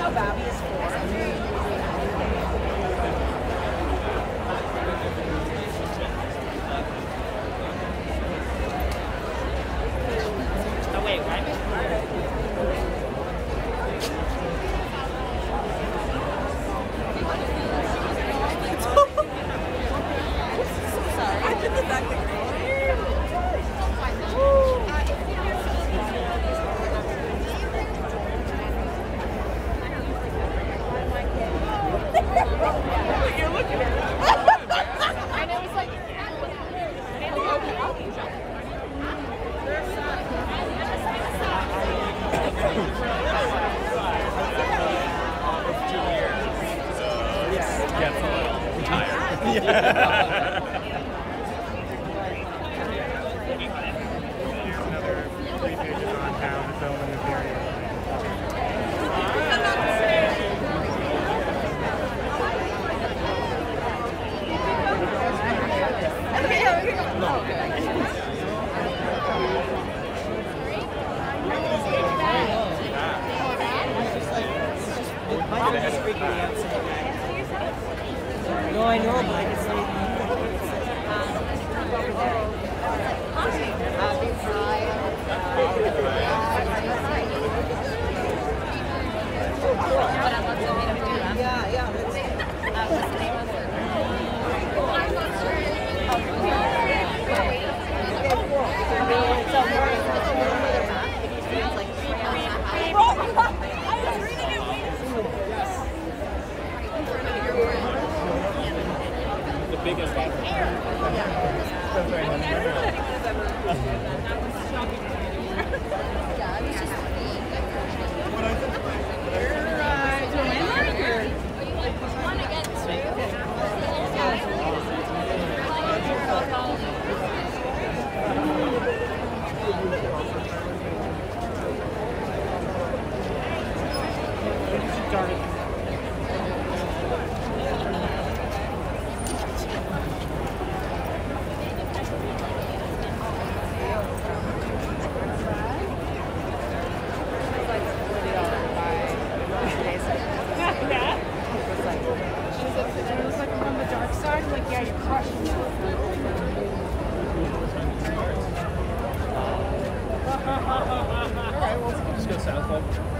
how Babby is. Oh wait, what? The biggest ever. Just go south of.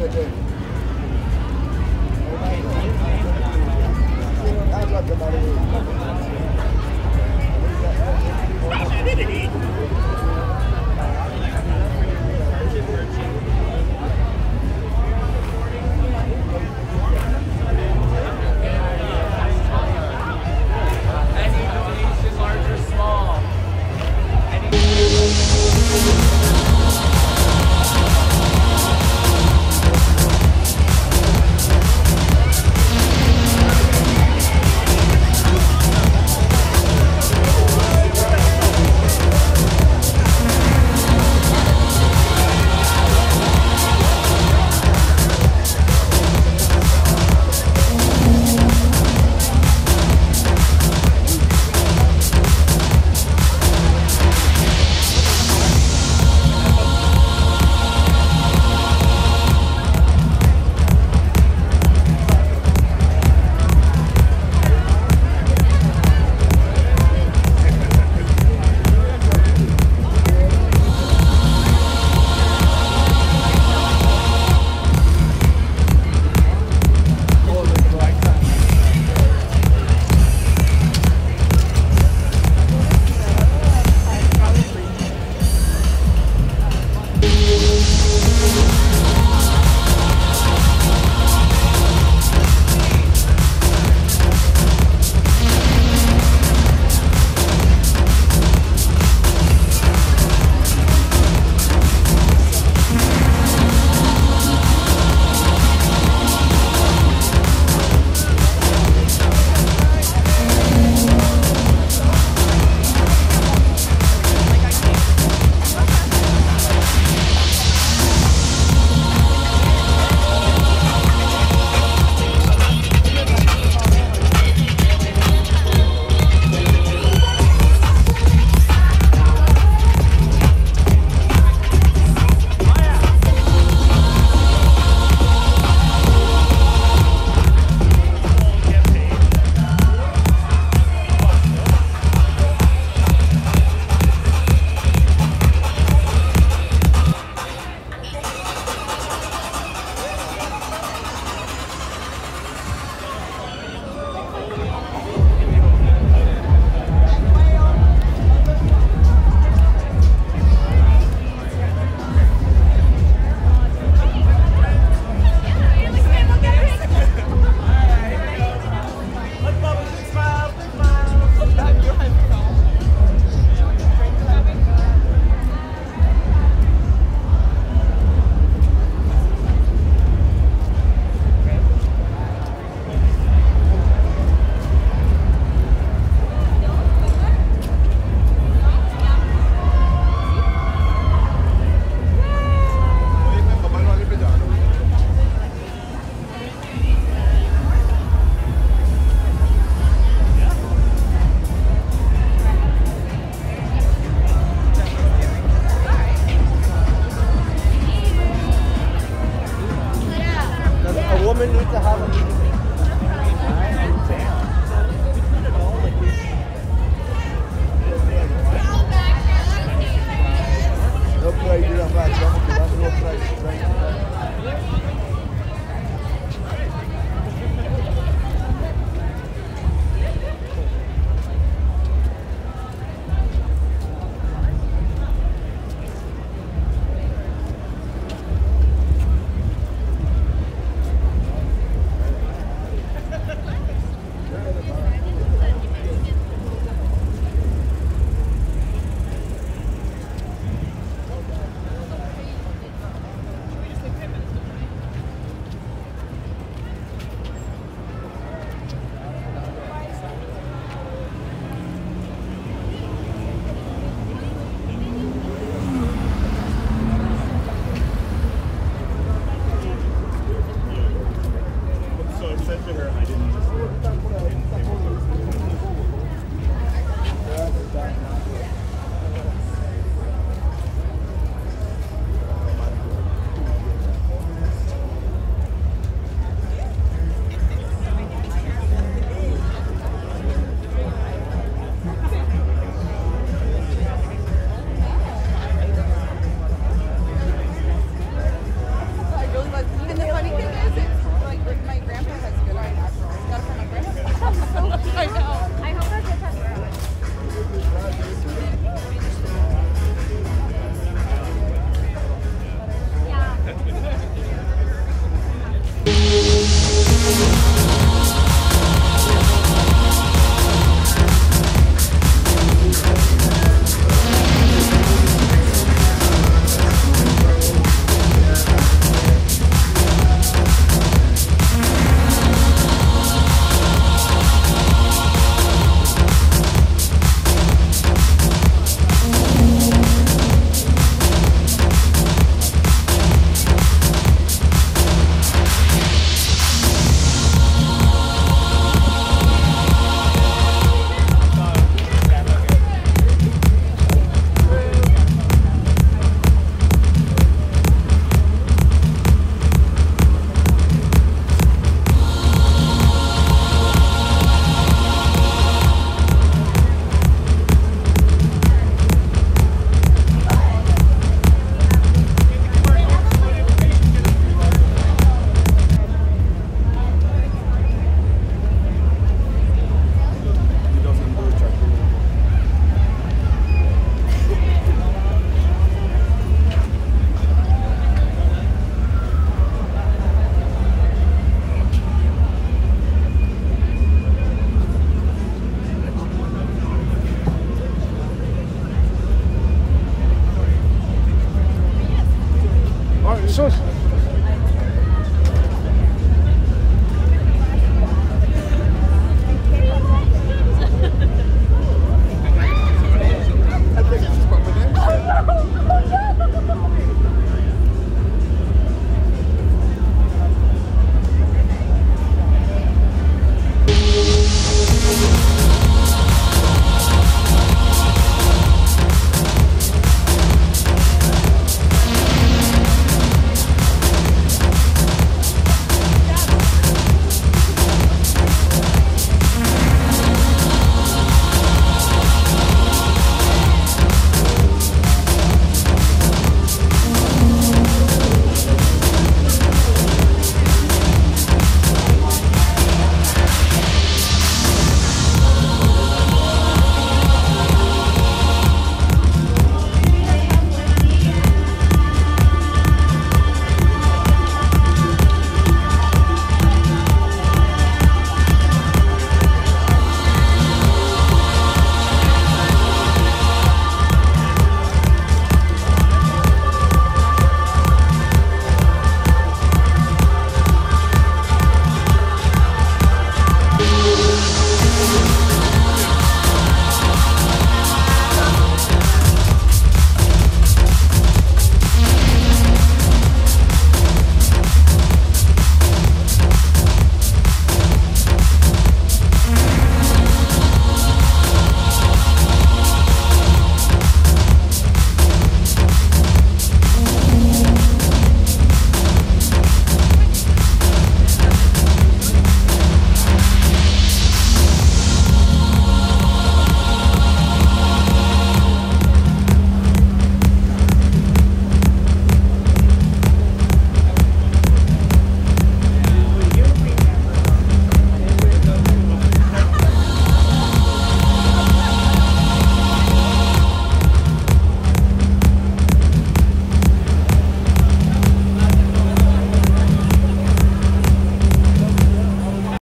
Thank you.